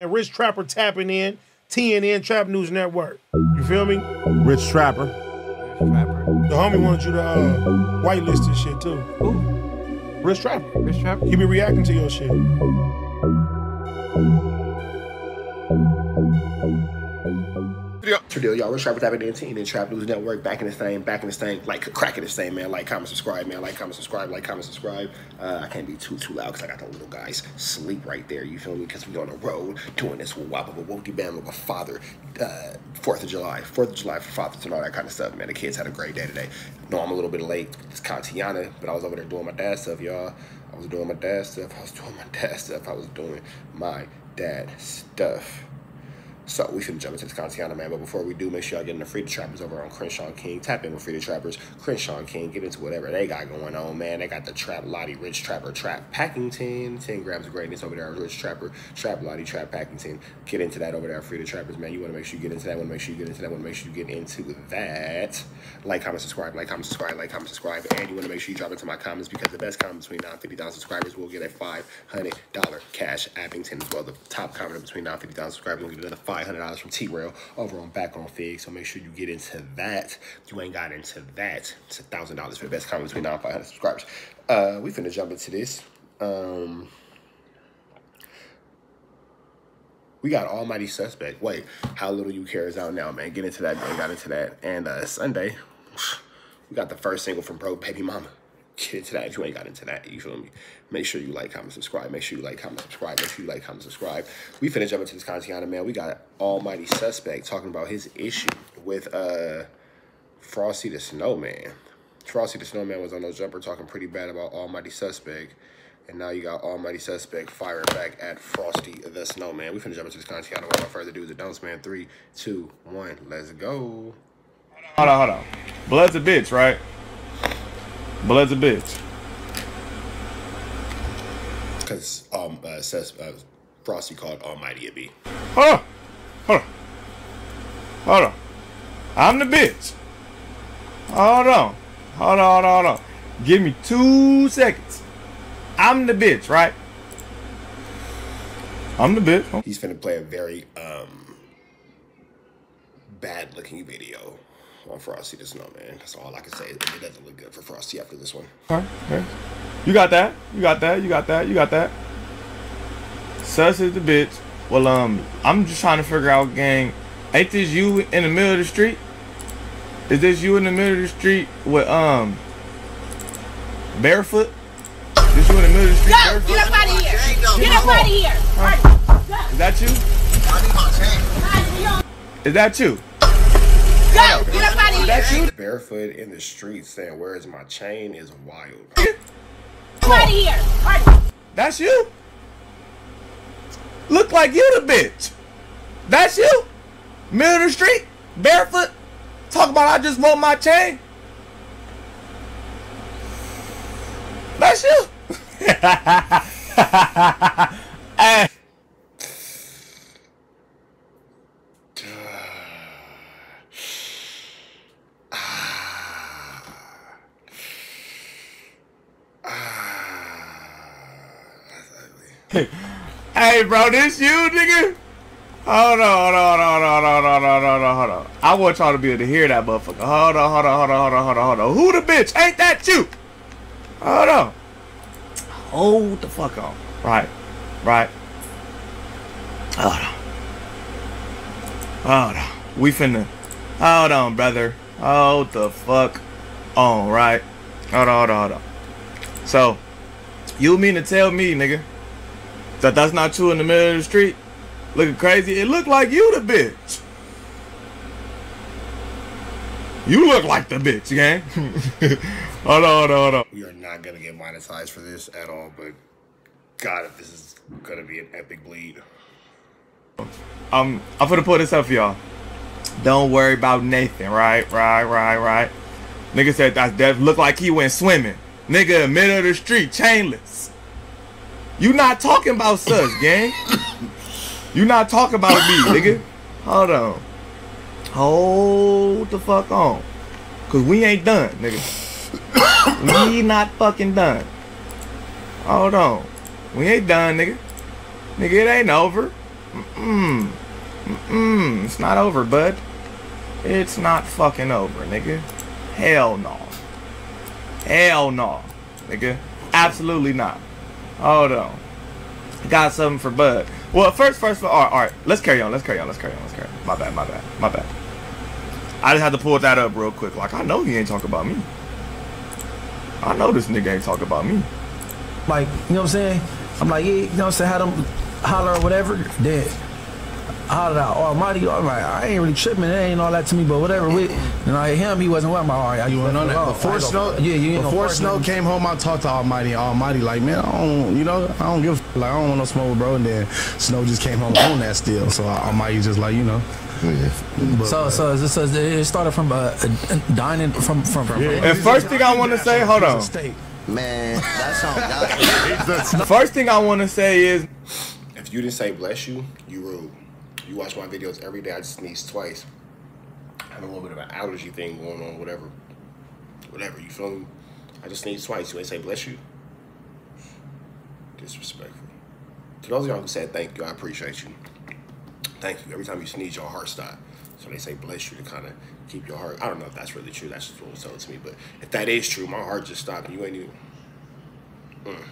And Rich Trapper tapping in, TNN Trap News Network. You feel me? Rich Trapper. Trapper. The homie wanted you to uh, whitelist this shit too. Who? Rich Trapper. Rich Trapper? He be reacting to your shit. For deal, y'all. Rich Trapper Tapping in TNN Trap News Network. Back in this thing, back in this thing, like cracking this thing, man. Like, comment, subscribe, man. Like, comment, subscribe, like, comment, subscribe. Uh, I can't be too, too loud because I got the little guys sleep right there. You feel me? Because we on the road doing this wop of a wonky bam of a father. Uh, Fourth of July, Fourth of July for fathers and all that kind of stuff, man. The kids had a great day today. No, I'm a little bit late. It's Kantiana, but I was over there doing my dad stuff, y'all. I was doing my dad stuff. I was doing my dad stuff. I was doing my dad stuff. So we finna jump into this Contiana, man. But before we do, make sure y'all get in the Free the Trappers over on Crenshaw King. Tap in with Free the Trappers, Crenshaw King. Get into whatever they got going on, man. They got the Trap Lottie Rich Trapper Trap Packington. 10 grams of greatness over there. Rich Trapper, Trap Lottie, Trap Packington. Get into that over there, Free the Trappers, man. You want to make sure you get into that. want to make sure you get into that. want to make sure you get into that. Like, comment, subscribe. Like, comment, subscribe. Like, comment, subscribe. And you want to make sure you drop into my comments because the best comment between 9 and 50,000 subscribers will get a $500 cash Appington as well. The top comment between 9 and 50,000 subscribers will get another $500 from Trell over on Back on Figg. So make sure you get into that. If you ain't got into that, it's a thousand dollars for the best comment between nine five hundred subscribers. Uh, we finna jump into this. Um, we got Almighty Suspect. Wait, how little you care is out now, man. Get into that, man. Got into that. And uh, Sunday, we got the first single from Bro Baby Mama. Get into that if you ain't got into that. You feel me? Make sure you like, comment, subscribe. Make sure you like, comment, subscribe. Make sure you like, comment, subscribe. We finna jump into this Contiana, man. We got Almighty Suspect talking about his issue with uh Frosty the Snowman. Frosty the Snowman was on No Jumper talking pretty bad about Almighty Suspect. And now you got Almighty Suspect firing back at Frosty the Snowman. We finna jump into this Contiana without further ado. The Dunce Man. Three, two, one. Let's go. Hold on, hold on. Blood's a bitch, right? Blood's a bitch. Because um, uh, says, uh, Frosty called Almighty a B. Hold on. Hold on. Hold on. I'm the bitch. Hold on. Hold on, hold on, hold on. Give me two seconds. I'm the bitch, right? I'm the bitch. He's gonna play a very um bad looking video on Frosty the Snowman. That's all I can say. It doesn't look good for Frosty after this one. Okay. okay. You got that. You got that. You got that. You got that. Sus is the bitch. Well, um, I'm just trying to figure out, gang. Ain't this you in the middle of the street? Is this you in the middle of the street with um barefoot? This you in the middle of the street Go! barefoot? Get up out of here! Get up Come out on. of here! Is that you? Is that you? Go! Get up out of here! That you? Barefoot in the street saying, "Where is my chain?" is wild. Get out of here! That's you? Look like you the bitch. That's you? Middle of the street, barefoot, talk about I just want my chain. That's you. hey. Hey, bro, this you, nigga? Hold on, hold on, hold on, hold on, hold on, hold on, hold on. I want y'all to be able to hear that motherfucker. Hold on, hold on, hold on, hold on, hold on, hold on. Who the bitch? Ain't that you? Hold on. Hold the fuck on. Right, right. Hold on. Hold on. We finna. Hold on, brother. Hold the fuck on, right? Hold on, hold on, hold on. So, you mean to tell me, nigga, that that's not you in the middle of the street? Looking crazy? It looked like you the bitch. You look like the bitch, gang. hold on, hold on, hold on. We are not gonna get monetized for this at all, but God, if this is gonna be an epic bleed. Um, I'm gonna put this up for y'all. Don't worry about Nathan, right? Right, right, right. Nigga said that that looked like he went swimming. Nigga, middle of the street, chainless. You not talking about such, gang. You not talking about me, nigga. Hold on. Hold the fuck on. Cause we ain't done, nigga. we not fucking done. Hold on. We ain't done, nigga. Nigga, it ain't over. Mm-mm. Mm-mm. It's not over, bud. It's not fucking over, nigga. Hell no. Hell no, nigga. Absolutely not. Hold on. Got something for Bud. Well, first, first, all right, all right. Let's carry on. Let's carry on. Let's carry on. Let's carry on. My bad. My bad. My bad. I just had to pull that up real quick. Like I know he ain't talking about me. I know this nigga ain't talking about me. like, you know what I'm saying? I'm like, yeah, you know what I'm saying? Had them holler or whatever. Then I hollered out, Almighty. I'm like, I ain't really tripping. It ain't all that to me, but whatever. We, and I him, he wasn't with my all right. You went on that before snow. Yeah, you ain't no before partner. snow came home. I talked to Almighty. Almighty like, man, I don't, you know, I don't give a f- like, I don't want no smoke, with bro. And then Snow just came home on that still. So Almighty just like, you know. But, So, so, so it started from uh, uh, dining from from. from And first thing I want to say, hold on. Man, that song got First thing I want to say is, If you didn't say bless you, you rude. You watch my videos every day. I just sneeze twice. I have a little bit of an allergy thing going on, whatever. Whatever, you feel me? I just sneeze twice. You ain't say bless you. Disrespectful. To those of y'all who said thank you, I appreciate you. Thank you. Every time you sneeze, your heart stop. So they say bless you to kind of keep your heart. I don't know if that's really true. That's just what was told to me. But if that is true, my heart just stopped you ain't even. Mm.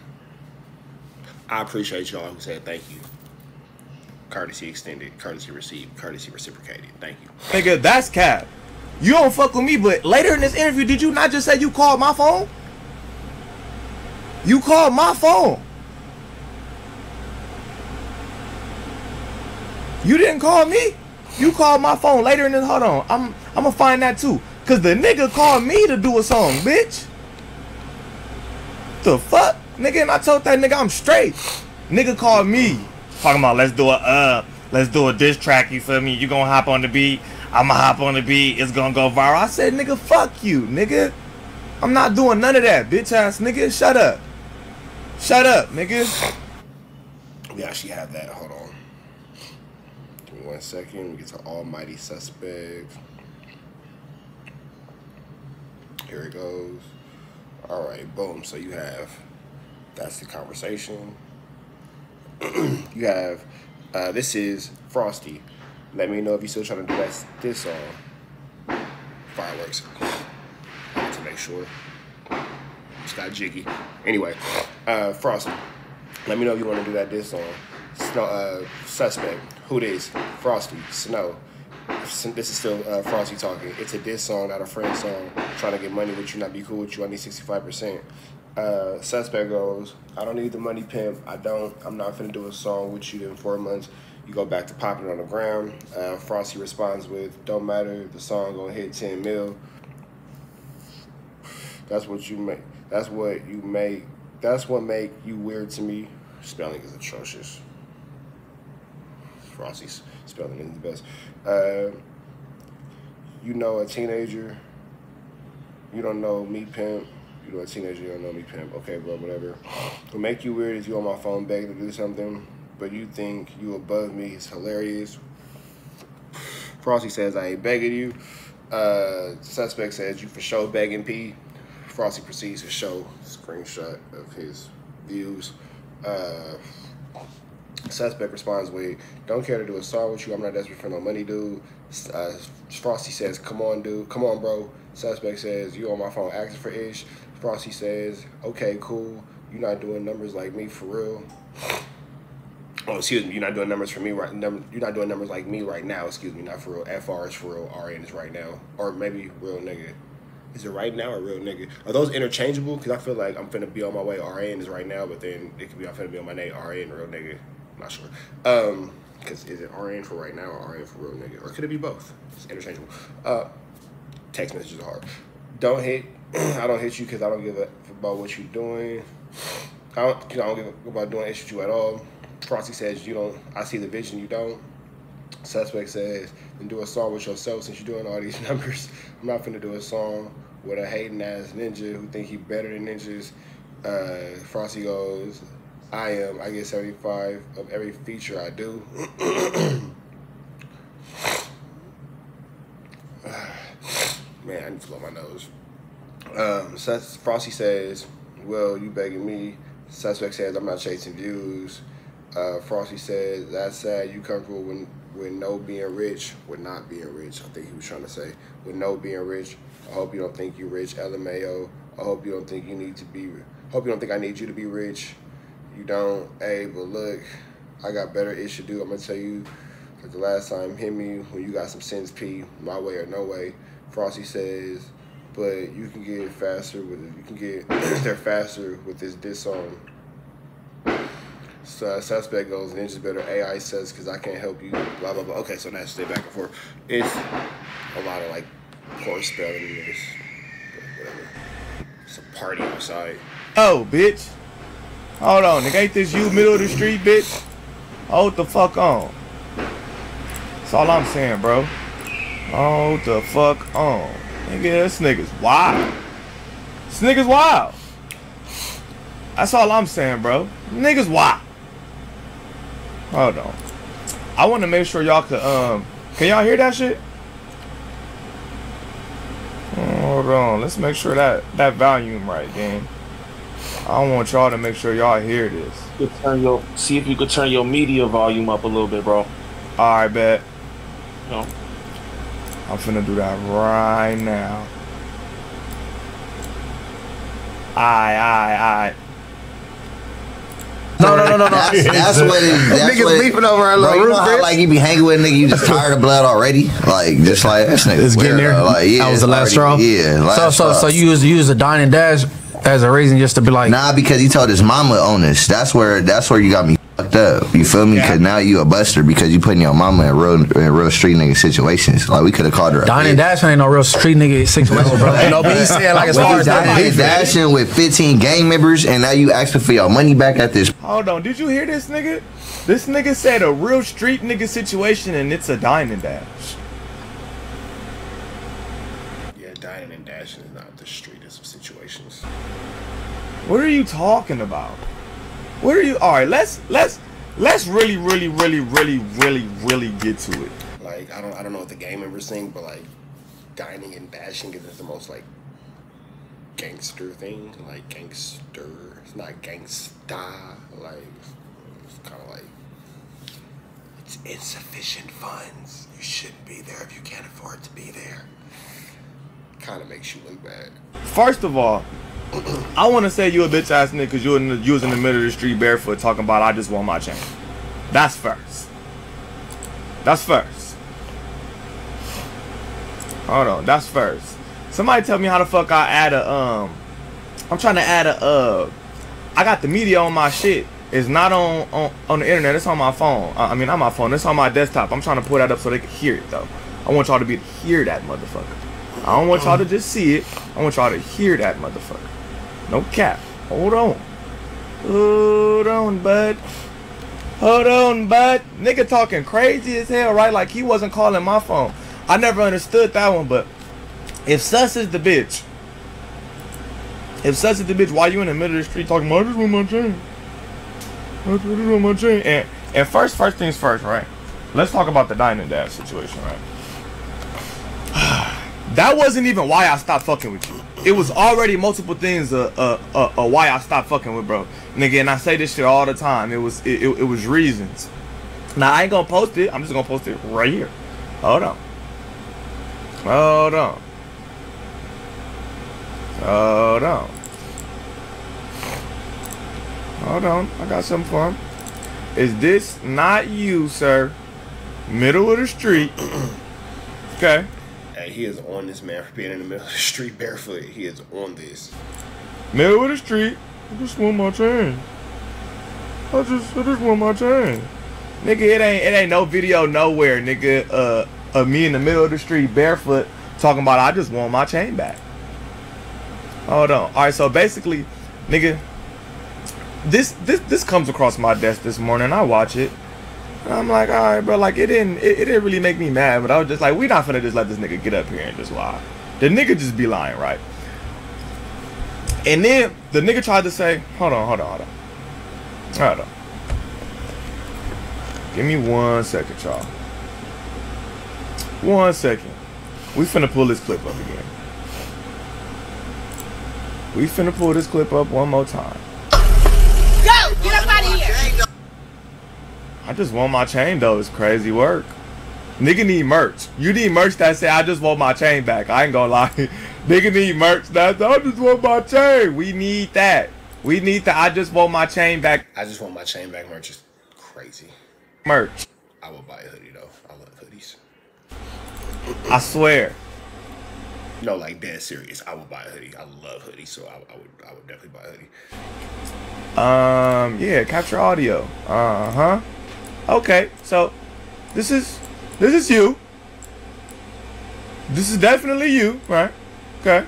I appreciate y'all who said thank you. Courtesy extended, courtesy received, courtesy reciprocated. Thank you. nigga, that's cap. You don't fuck with me, but later in this interview, did you not just say you called my phone? You called my phone. You didn't call me. You called my phone later in this. Hold on, I'm I'm gonna find that too. Cause the nigga called me to do a song, bitch. The fuck, nigga? And I told that nigga I'm straight. Nigga called me, talking about let's do a uh, let's do a diss track. You feel me? You gonna hop on the beat? I'ma hop on the beat. It's gonna go viral. I said, nigga, fuck you, nigga. I'm not doing none of that, bitch ass nigga. Shut up. Shut up, nigga. We actually have that. Hold on. Give me one second. We get to Almighty Suspect. Here it goes. All right, boom. So you have that's the conversation. you have uh, this is Frosty. Let me know if you're still trying to that this song. Fireworks. To make sure. Just got jiggy. Anyway, uh, Frosty. Let me know if you want to do that diss song. Snow, uh, suspect. Who this? Frosty. Snow. This is still uh, Frosty talking. It's a diss song, not a friend song. Trying to get money with you, not be cool with you. I need 65%. Uh, suspect goes, I don't need the money, pimp. I don't. I'm not finna do a song with you in four months. You go back to popping on the ground. Uh, Frosty responds with, Don't matter. The song gonna hit 10 mil. That's what you make. That's what you make. That's what make you weird to me. Spelling is atrocious. Frosty's spelling isn't the best. Uh, you know a teenager. You don't know me, pimp. You know a teenager. You don't know me, pimp. Okay, bro, whatever. What make you weird is you on my phone begging to do something, but you think you above me. It's hilarious. Frosty says I ain't begging you. Uh, suspect says you for sure begging P. Frosty proceeds to show screenshot of his views. Uh, suspect responds with, "Don't care to do a song with you. I'm not desperate for no money, dude." Uh, Frosty says, "Come on, dude. Come on, bro." Suspect says, "You on my phone asking for ish." Frosty says, "Okay, cool. You're not doing numbers like me for real." Oh, excuse me. You're not doing numbers for me right. Num- you're not doing numbers like me right now. Excuse me. Not for real. FR is for real. RN is right now, or maybe real nigga. Is it right now or real nigga? Are those interchangeable? Because I feel like I'm finna be on my way. RN is right now, but then it could be I'm finna be on my name. RN real nigga. Not sure. Um, because is it RN for right now or RN for real nigga, or could it be both? It's interchangeable. Uh, text messages are hard. Don't hit. I don't hit you because I don't give a about what you're doing. I don't. Cause I don't give a about doing issue with you at all. Frosty says you don't. I see the vision. You don't. Suspect says, then do a song with yourself since you're doing all these numbers. I'm not finna do a song with a hating ass ninja who think he better than ninjas. Uh, Frosty goes, I am. I get 75 of every feature I do. Man, I need to blow my nose. Um, Frosty says, well, you begging me. Suspect says, I'm not chasing views. Uh, Frosty says, that's sad. You comfortable with, with no being rich, with not being rich. I think he was trying to say, with no being rich. I hope you don't think you rich, LMAO. I hope you don't think you need to be, hope you don't think I need you to be rich. You don't. Hey, but look, I got better ish to do. I'm to tell you, because the last time hit me when you got some sins P, my way or no way. Frosty says, but you can get faster with it. You can get there faster with this song. So, uh, suspect goes ninjas better. AI says because I can't help you. Blah blah blah. Okay, so now stay back and forth. It's a lot of like poor spelling in this. Whatever. It's a party outside. Oh, bitch. Hold on, nigga. Ain't this you, middle of the street, bitch? Hold the fuck on. That's all I'm saying, bro. Hold the fuck on. Nigga, this nigga's wild. This nigga's wild. That's all I'm saying, bro. Nigga's wild. Hold on. I want to make sure y'all could, um, can y'all hear that shit? Hold on. Let's make sure that, that volume right, gang. I want y'all to make sure y'all hear this. You turn your see if you could turn your media volume up a little bit, bro. Alright, bet. No. I'm finna do that right now. Aye, aye, aye. No, no, no, no, no. That's, that's what it, that's Niggas what, beefing over our bro, little you know how like you be hanging with a nigga, you just tired of blood already? Like just like this nigga. It's getting there. Like, yeah, that was the last already- straw. Yeah, last So, so, straw. so you use you use a dine and dash as a reason just to be like, Nah, because he told his mama on this. That's where that's where you got me fucked up. You feel me? Because now you a buster because you putting your mama in real in real street nigga situations. Like we could have called her. a dine and bitch. dash ain't no real street nigga situation, bro. You know, but he's saying like as When far you as dining that, and dashing with 15 gang members and now you asking for your money back at this. Hold on. Did you hear this nigga? This nigga said a real street nigga situation and it's a dine and dash. Yeah, dining and dashing is not the streetest of situations. What are you talking about? What are you Alright, let's let's let's really, really, really, really, really, really get to it. Like I don't I don't know what the gang members think, but like dining and dashing is the most like gangster thing. Like gangster. It's not gangsta. Like it's kind of like it's insufficient funds. You shouldn't be there if you can't afford to be there. Kind of makes you look bad. First of all, I want to say you a bitch ass nigga because you was in the middle of the street barefoot talking about I just want my chain. That's first. That's first. Hold on, that's first. Somebody tell me how the fuck I add a um. I'm trying to add a uh. I got the media on my shit. It's not on on, on the internet. It's on my phone. Uh, I mean, not my phone. It's on my desktop. I'm trying to pull that up so they can hear it though. I want y'all to be to hear that motherfucker. I don't want y'all to just see it. I want y'all to hear that motherfucker. No cap. Hold on. Hold on, bud. Hold on, bud. Nigga talking crazy as hell, right? Like he wasn't calling my phone. I never understood that one, but if Sus is the bitch, if Sus is the bitch, why you in the middle of the street talking I just want my chain? I just want my chain. And and first, first things first, right? Let's talk about the dining dash situation, right? That wasn't even why I stopped fucking with you. It was already multiple things uh, uh, uh, uh, why I stopped fucking with bro. And I say this shit all the time. It was it, it, it was reasons. Now I ain't gonna post it. I'm just gonna post it right here. Hold on. Hold on. Hold on. Hold on. I got something for him. Is this not you, sir? Middle of the street. Okay. Hey, he is on this man for being in the middle of the street barefoot. He is on this. Middle of the street. I just want my chain. I just I just want my chain. Nigga, it ain't it ain't no video nowhere, nigga. Uh, of me in the middle of the street barefoot talking about I just want my chain back. Hold on. All right, so basically, nigga, this this this comes across my desk this morning. I watch it. I'm like, all right, bro. Like it didn't it, it didn't really make me mad, but I was just like, we not finna just let this nigga get up here and just lie. The nigga just be lying, right? And then the nigga tried to say, hold on, hold on, hold on. Hold on. Give me one second, y'all. One second. We finna pull this clip up again. We finna pull this clip up one more time. Go! Get up out of here! I just want my chain though. It's crazy work. Nigga need merch. You need merch that say I just want my chain back. I ain't gonna lie. Nigga need merch that I just want my chain. We need that. We need that. I just want my chain back. I just want my chain back merch is crazy. Merch. I will buy a hoodie though. I love hoodies. I swear. No, like dead serious. I would buy a hoodie. I love hoodies, so I, I would I would definitely buy a hoodie. Um, yeah, capture audio. Uh huh. Okay, so this is this is you. This is definitely you, right? Okay.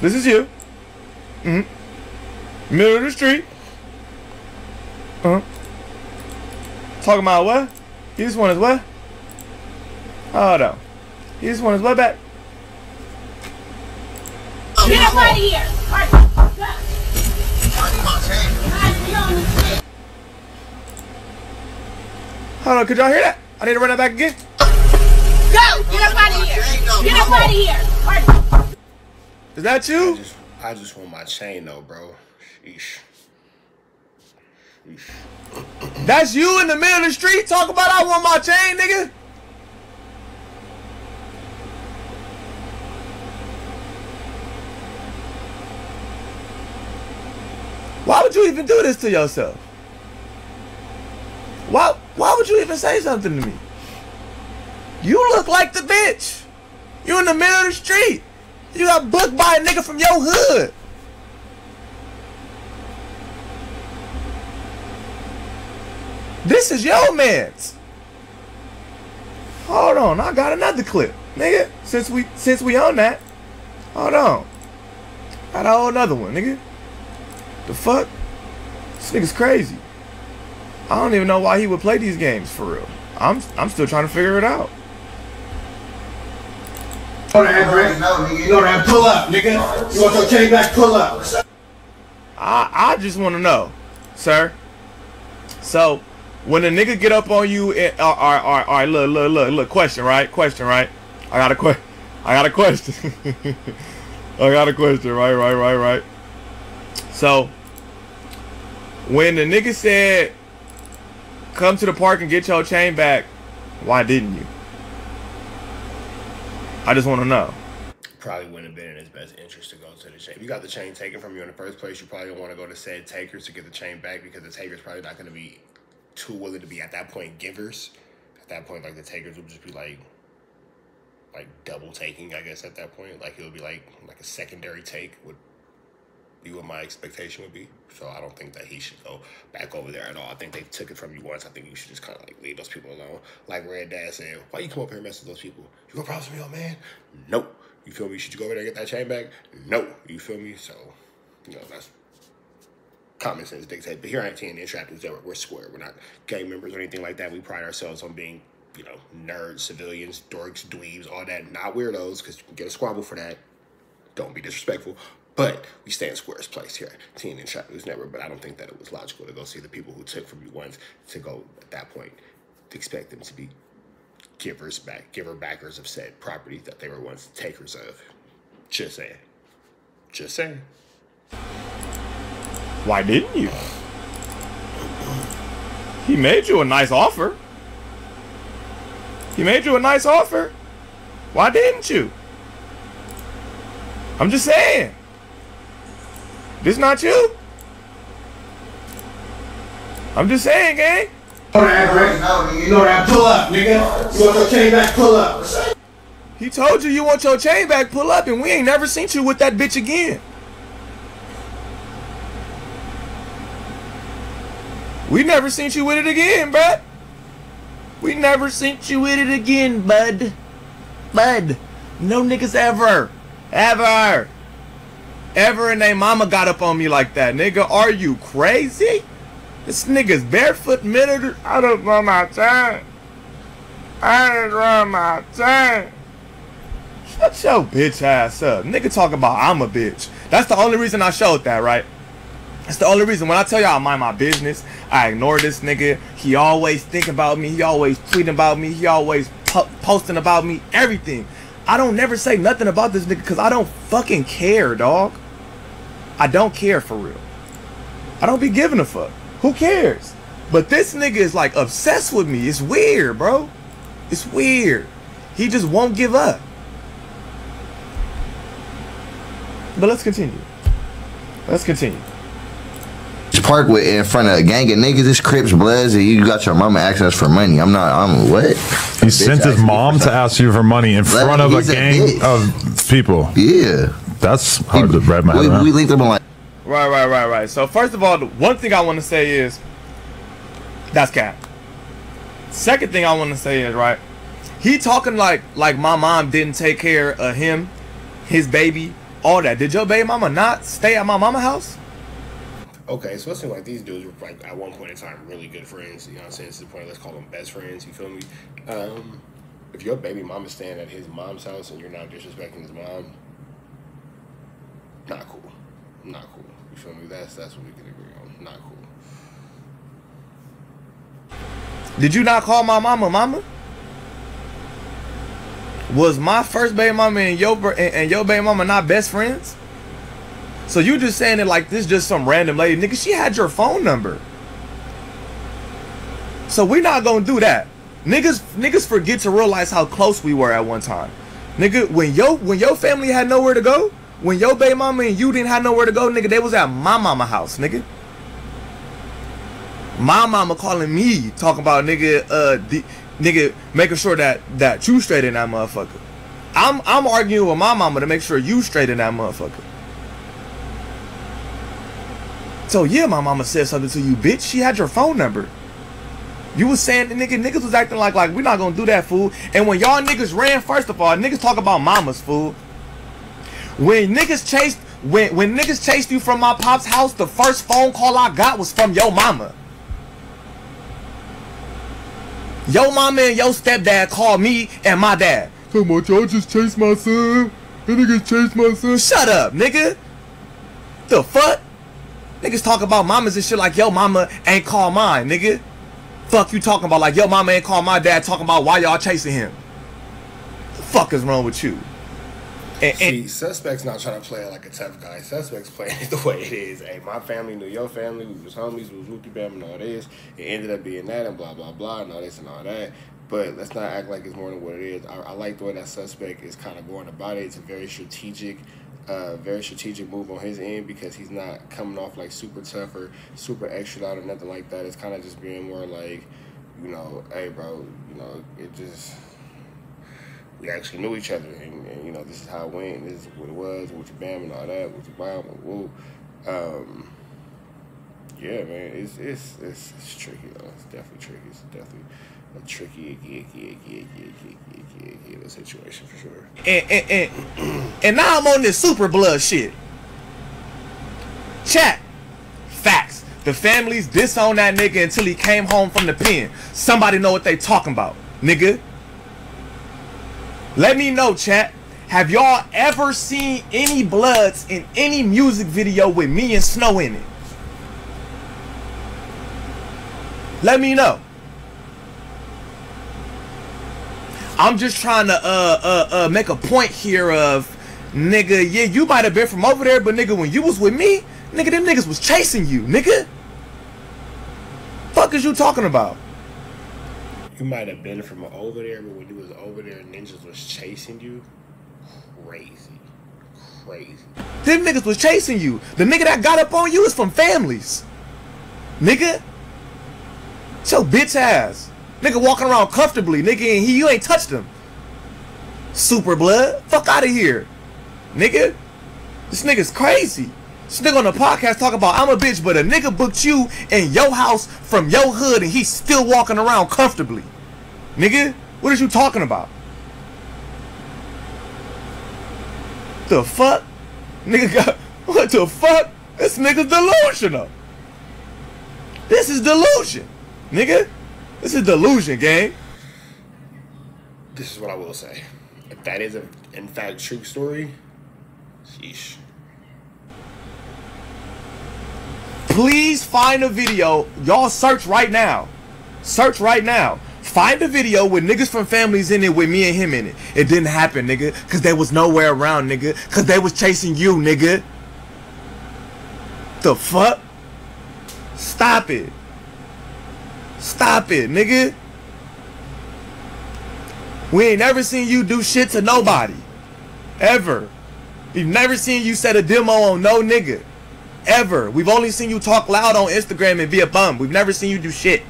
This is you. Mm hmm. Middle of the street. Uh huh. Talking about what? You just want his what? Hold on. You just want his what back? Get up out of here. Hold on, could y'all hear that? I need to run that back again. Go. Get up out of here. Get up out of here. All right. Is that you? Just, I just want my chain though, bro. Sheesh. Sheesh. That's you in the middle of the street talking about I want my chain, nigga. Why would you even do this to yourself? Why why would you even say something to me? You look like the bitch. You in the middle of the street. You got booked by a nigga from your hood. This is your man's. Hold on, I got another clip, nigga. Since we since we on that, hold on. I got a whole another one, nigga. The fuck? This nigga's crazy. I don't even know why he would play these games for real. I'm I'm still trying to figure it out. You know that pull up, nigga. You want your chain back? Pull up. I I just want to know, sir. So, when a nigga get up on you, and, uh, all right, all right, all right, look, look, look, look, question, right? Question, right? I got a question. I got a question. I got a question, right, right, right, right. So, when the nigga said, "Come to the park and get your chain back," why didn't you? I just want to know. Probably wouldn't have been in his best interest to go to the chain. If you got the chain taken from you in the first place, you probably don't want to go to said takers to get the chain back because the takers probably not going to be too willing to be at that point givers. At that point, like the takers would just be like, like double taking, I guess. At that point, like it would be like like a secondary take would be what my expectation would be. So I don't think that he should go back over there at all. I think they took it from you once. I think you should just kind of like leave those people alone. Like Red Dad said, why you come up here and mess with those people? You gonna promise me, oh man? Nope. You feel me? Should you go over there and get that chain back? No. You feel me? So, you know, that's common sense dictate. But here at TNN Trap News Network, we're square. We're not gang members or anything like that. We pride ourselves on being, you know, nerds, civilians, dorks, dweebs, all that. Not weirdos, because you can get a squabble for that. Don't be disrespectful. But we stay in Square's place here at TNN Trap News Network. But I don't think that it was logical to go see the people who took from you once to go at that point to expect them to be givers back, giver backers of said property that they were once takers of. Just saying. Just saying. Why didn't you? He made you a nice offer. He made you a nice offer. Why didn't you? I'm just saying. This not you? I'm just saying, gang. You know that, Rick? You know that pull up, nigga. You want your chain back? Pull up. He told you you want your chain back, pull up, and we ain't never seen you with that bitch again. We never seen you with it again, bruh. We never seen you with it again, bud. Bud. No niggas ever. Ever. Ever and they mama got up on me like that. Nigga, are you crazy? This nigga's barefoot middle. I don't run my time. I didn't run my time. Shut your bitch ass up. Nigga talk about I'm a bitch. That's the only reason I showed that, right? That's the only reason. When I tell y'all I mind my business, I ignore this nigga. He always think about me. He always tweeting about me. He always po- posting about me. Everything. I don't never say nothing about this nigga because I don't fucking care, dog. I don't care for real. I don't be giving a fuck. Who cares? But this nigga is like obsessed with me. It's weird, bro. It's weird. He just won't give up. But let's continue. Let's continue. Park with in front of a gang of niggas, this Crips Bloods, and you got your mama asking us for money. I'm not. I'm what? He sent his mom to ask you for money in front of a he's a gang bitch. of people. Yeah, That's hard to wrap my head we, around. we linked them like. Right, right, right, right. So first of all, the one thing I want to say is that's cap. Second thing I want to say is right. He talking like like my mom didn't take care of him, his baby, all that. Did your baby mama not stay at my mama house? Okay, so it seems like these dudes were like at one point in time really good friends. You know what I'm saying? To the point, let's call them best friends. You feel me? Um, if your baby mama's staying at his mom's house and you're not disrespecting his mom, not cool. Not cool. You feel me? That's that's what we can agree on. Not cool. Did you not call my mama mama? Was my first baby mama and your and, your baby mama not best friends? So you just saying it like this just some random lady, nigga? She had your phone number. So we're not gonna do that. Niggas niggas forget to realize how close we were at one time. Nigga, when yo when your family had nowhere to go, when your baby mama and you didn't have nowhere to go, nigga, they was at my mama house, nigga. My mama calling me talking about nigga uh the, nigga making sure that that you straight in that motherfucker. I'm I'm arguing with my mama to make sure you straight in that motherfucker. So yeah, my mama said something to you, bitch. She had your phone number. You was saying the nigga niggas was acting like like we not gonna do that fool. And when y'all niggas ran, first of all, niggas talk about mamas, fool. When niggas chased when when niggas chased you from my pop's house, the first phone call I got was from your mama. Yo mama and yo stepdad called me and my dad. Come on, y'all just chased my son. That niggas chased my son. Shut up, nigga. The fuck? Niggas talk about mamas and shit like yo mama ain't call mine, nigga. Fuck you talking about like yo mama ain't call my dad talking about why y'all chasing him. The fuck is wrong with you? And, See, suspect's not trying to play it like a tough guy. Suspect's playing it the way it is. Hey, my family knew your family. We was homies. We was Wookie Bam and all this. It ended up being that and blah blah blah and all this and all that. But let's not act like it's more than what it is. I, I like the way that suspect is kind of going about it. It's a very strategic, uh, very strategic move on his end because he's not coming off like super tough or super extra loud or nothing like that. It's kind of just being more like, you know, hey, bro, you know, it just we actually knew each other, and, and you know this is how it went. This is what it was, what you bam and all that, what you bam, woo. Um, yeah, man, it's it's it's, it's tricky though. It's definitely tricky. It's definitely a tricky, icky, icky, icky, icky, icky, icky, icky, icky situation for sure. and, and, and, and now I'm on this super blood shit. Chat. Facts. The families disowned that nigga until he came home from the pen. Somebody know what they talking about, nigga. Let me know, chat. Have y'all ever seen any bloods in any music video with me and Snow in it? Let me know. I'm just trying to uh uh uh make a point here of nigga, yeah, you might have been from over there, but nigga, when you was with me, nigga, them niggas was chasing you, nigga. Fuck is you talking about? You might have been from over there, but when you was over there, ninjas was chasing you. Crazy, crazy. Them niggas was chasing you. The nigga that got up on you is from families. Nigga. So bitch ass. Nigga walking around comfortably, nigga, and he you ain't touched him. Super blood. Fuck out of here. Nigga. This nigga's crazy. Nigga on the podcast talk about I'm a bitch, but a nigga booked you in your house from your hood and he's still walking around comfortably. Nigga, what is you talking about? The fuck? Nigga got what the fuck? This nigga's delusional. This is delusion. Nigga. This is delusion, gang. This is what I will say. If that is a, in fact true story, sheesh. Please find a video. Y'all search right now. Search right now. Find a video with niggas from families in it with me and him in it. It didn't happen, nigga. Cause they was nowhere around, nigga. Cause they was chasing you, nigga. The fuck? Stop it. Stop it, nigga. We ain't never seen you do shit to nobody. Ever. We've never seen you set a demo on no nigga. Ever. We've only seen you talk loud on Instagram and be a bum. We've never seen you do shit.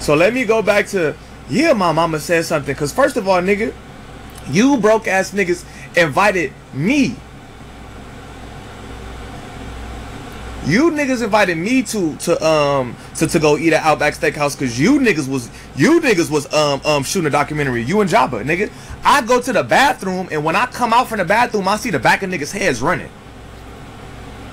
So let me go back to, yeah, my mama said something. Because first of all, nigga, you broke ass niggas invited me. You niggas invited me to to um to, to go eat at Outback Steakhouse because you niggas was you niggas was um um shooting a documentary. You and Jabba, nigga. I go to the bathroom and when I come out from the bathroom, I see the back of niggas' heads running.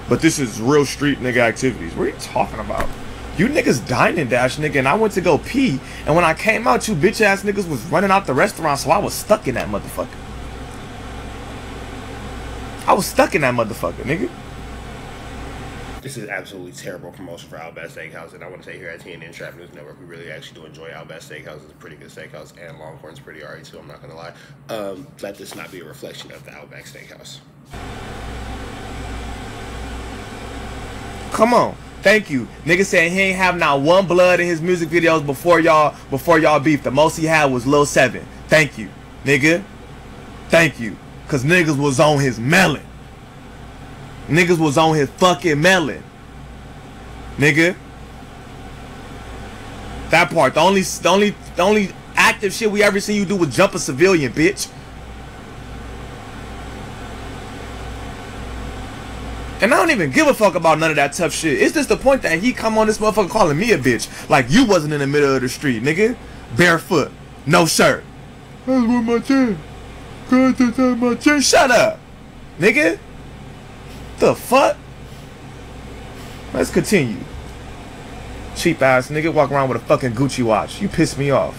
But this is real street nigga activities. What are you talking about? You niggas dining dash, nigga, and I went to go pee, and when I came out, you bitch ass niggas was running out the restaurant, so I was stuck in that motherfucker. I was stuck in that motherfucker, nigga. This is absolutely terrible promotion for Outback Steakhouse, and I want to say here at TNN Trap News Network, we really actually do enjoy Outback Steakhouse. It's a pretty good steakhouse, and Longhorn's pretty alright too. I'm not gonna lie. Um, let this not be a reflection of the Outback Steakhouse. Come on. Thank you. Nigga said he ain't have not one blood in his music videos before y'all before y'all beef. The most he had was Lil Seven. Thank you. Nigga. Thank you. Cause niggas was on his melon. Niggas was on his fucking melon. Nigga. That part. The only the only the only active shit we ever seen you do was jump a civilian, bitch. And I don't even give a fuck about none of that tough shit. It's just the point that he come on this motherfucker calling me a bitch. Like you wasn't in the middle of the street, nigga. Barefoot. No shirt. That's what my chin. God, that's my chin. Shut up. Nigga. The fuck? Let's continue. Cheap ass nigga walk around with a fucking Gucci watch. You piss me off.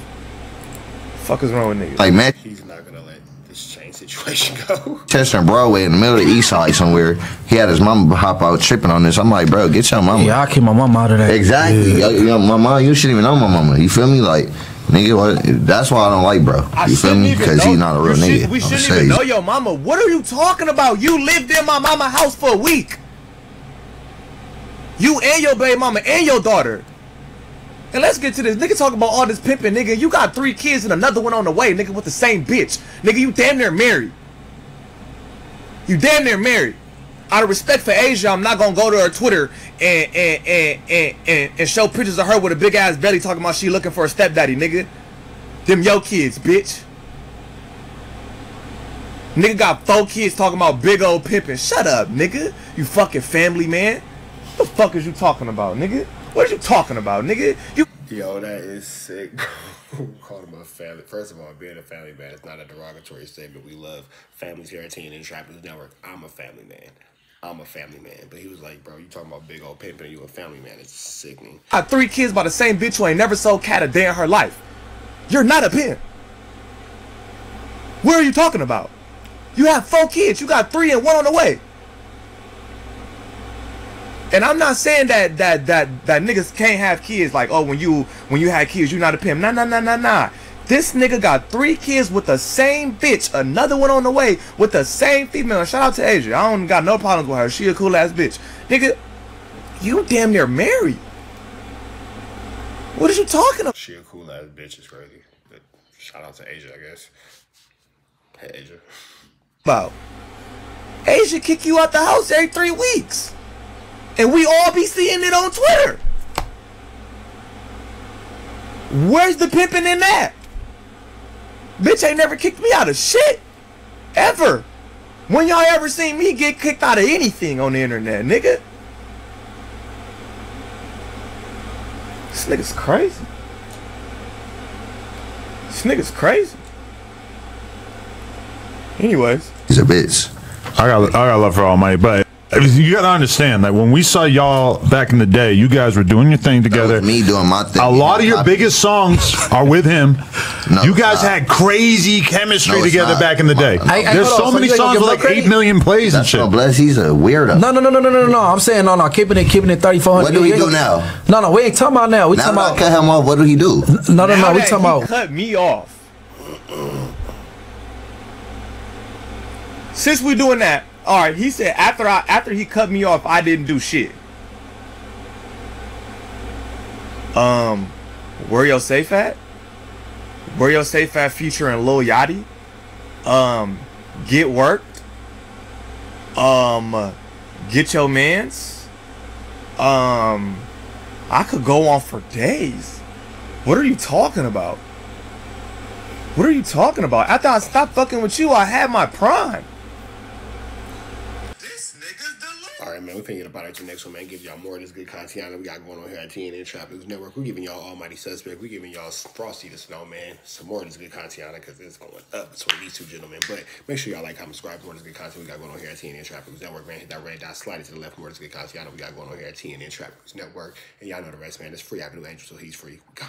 Fuck is wrong with niggas? Like man, He's not gonna let this chain situation go. Chester and Broadway in the middle of the East Side somewhere. He had his mama hop out tripping on this. I'm like, bro, get your mama. Yeah, I keep my mom out of that. Exactly. Yo, yo, my mom, you shouldn't even know my mama. You feel me? Like, nigga, what? That's why I don't like, bro. You feel me? Because he's not a real you nigga. should- we shouldn't even know your mama. What are you talking about? You lived in my mama house for a week. You and your baby mama and your daughter. And let's get to this. Nigga talking about all this pimping, nigga. You got three kids and another one on the way, nigga, with the same bitch. Nigga, you damn near married. You damn near married. Out of respect for Asia, I'm not gonna go to her Twitter and and and and, and, show pictures of her with a big ass belly talking about she looking for a stepdaddy, nigga. Them yo kids, bitch. Nigga got four kids talking about big old pimping. Shut up, nigga. You fucking family man. What the fuck is you talking about, nigga? What are you talking about, nigga? You Yo, that is sick. Called him a family. First of all, being a family man is not a derogatory statement. We love families here at TNN Trap News Network. I'm a family man. I'm a family man. But he was like, bro, you talking about big old pimping, you a family man. It's sickening. I got three kids by the same bitch who ain't never sold cat a day in her life. You're not a pimp. What are you talking about? You have four kids. You got three and one on the way. And I'm not saying that that that that niggas can't have kids. Like, oh, when you when you had kids, you're not a pimp. Nah, nah, nah, nah, nah. This nigga got three kids with the same bitch. Another one on the way with the same female. Shout out to Asia. I don't got no problems with her. She a cool ass bitch. Nigga, you damn near married. What are you talking about? She a cool ass bitch is crazy. But shout out to Asia, I guess. Hey, Asia. about? Asia kick you out the house every three weeks. And we all be seeing it on Twitter. Where's the pimping in that? Bitch ain't never kicked me out of shit. Ever. When y'all ever seen me get kicked out of anything on the internet, nigga? This nigga's crazy. This nigga's crazy. Anyways. He's a bitch. I got I got love for Almighty, but you gotta understand that when we saw y'all back in the day, you guys were doing your thing together. me doing my thing. A lot of your Copy. biggest songs are with him. No, you guys had crazy chemistry No, together not. back in the day. Hey, hey, There's hold so on, so many you songs with like credit? eight million plays and That's shit. no bless. He's a weirdo. No, no, no, no, no, no, no. I'm saying no, no. Keeping it, keeping it 3,400. What do we do now? No, no. We ain't talking about now. We Now talking that I about. cut him off, what do he do? No, no, no. Now We talking about. cut me off. since we're doing that, all right. He said after I after he cut me off, I didn't do shit. Um, where your safe at? Where your safe at featuring Lil Yachty? Um, get worked. Um, get your mans. Um, I could go on for days. What are you talking about? What are you talking about? After I stopped fucking with you, I had my prime. All right, man. We're get up out of the next one, man. Give y'all more of this good content we got going on here at TNN Trap News Network. We're giving y'all Almighty Suspect. We're giving y'all Frosty the Snowman. Some more of this good content because it's going up between these two gentlemen. But make sure y'all like, comment, subscribe. For more of this good content we got going on here at TNN Trap News Network, man. Hit that red dot, slide it to the left. More of this good content we got going on here at TNN Trap News Network. And y'all know the rest, man. It's free Avenue Angel, so he's free. We go.